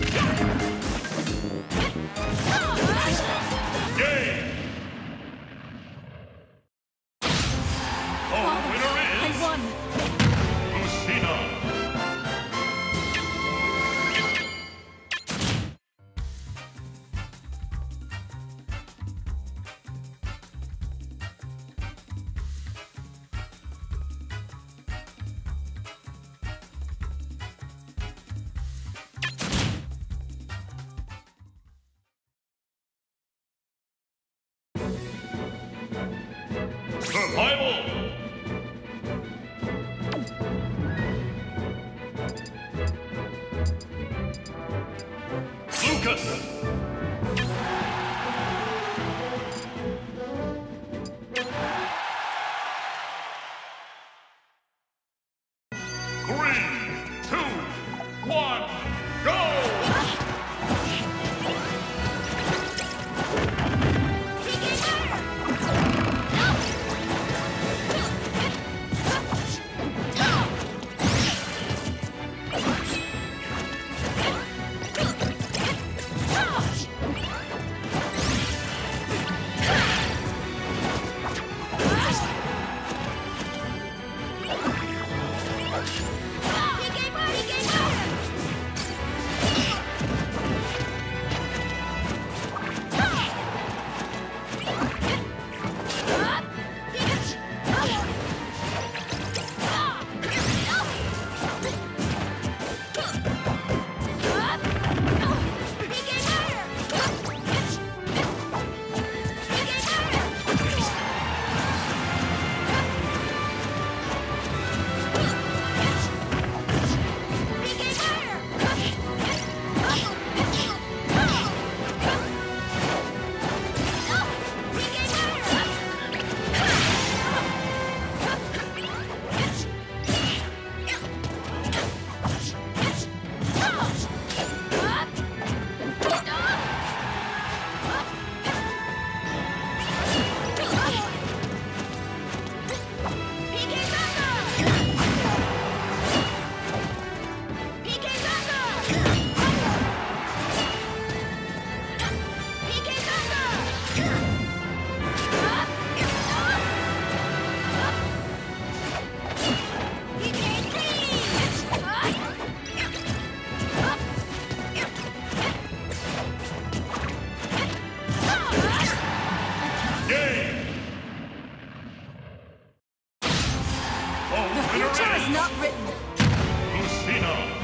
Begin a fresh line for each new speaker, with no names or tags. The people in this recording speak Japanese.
Yeah! Lucas! The
future
is
not written.
Lucina!